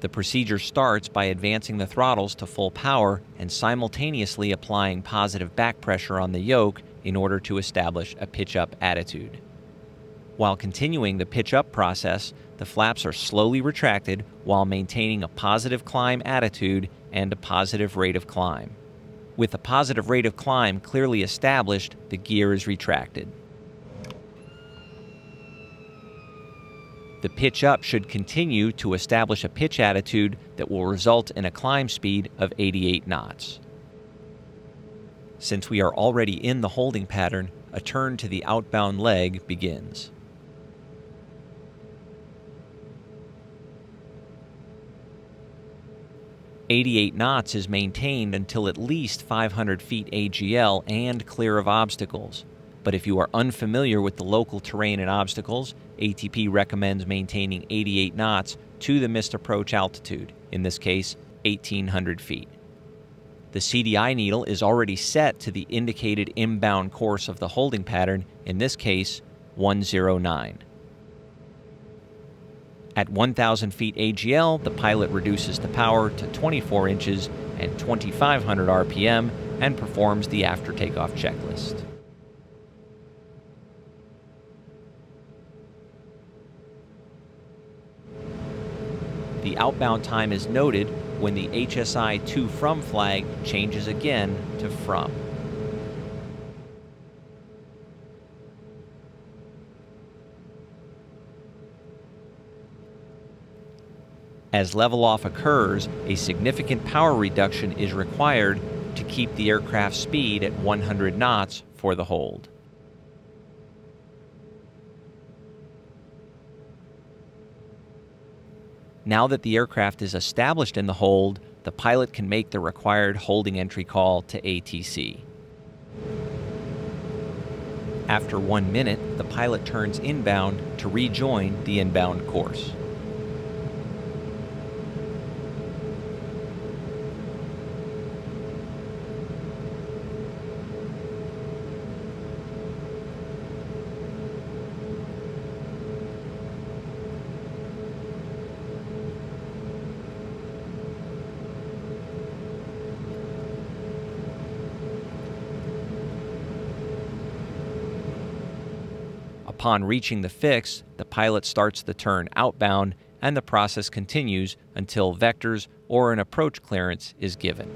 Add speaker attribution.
Speaker 1: The procedure starts by advancing the throttles to full power and simultaneously applying positive back pressure on the yoke in order to establish a pitch up attitude. While continuing the pitch up process, the flaps are slowly retracted while maintaining a positive climb attitude and a positive rate of climb. With a positive rate of climb clearly established, the gear is retracted. The pitch up should continue to establish a pitch attitude that will result in a climb speed of 88 knots. Since we are already in the holding pattern, a turn to the outbound leg begins. Eighty-eight knots is maintained until at least 500 feet AGL and clear of obstacles but if you are unfamiliar with the local terrain and obstacles, ATP recommends maintaining 88 knots to the missed approach altitude, in this case, 1800 feet. The CDI needle is already set to the indicated inbound course of the holding pattern, in this case, 109. At 1000 feet AGL, the pilot reduces the power to 24 inches and 2500 RPM and performs the after takeoff checklist. The outbound time is noted when the HSI to from flag changes again to from. As level off occurs, a significant power reduction is required to keep the aircraft speed at 100 knots for the hold. Now that the aircraft is established in the hold, the pilot can make the required holding entry call to ATC. After one minute, the pilot turns inbound to rejoin the inbound course. Upon reaching the fix, the pilot starts the turn outbound and the process continues until vectors or an approach clearance is given.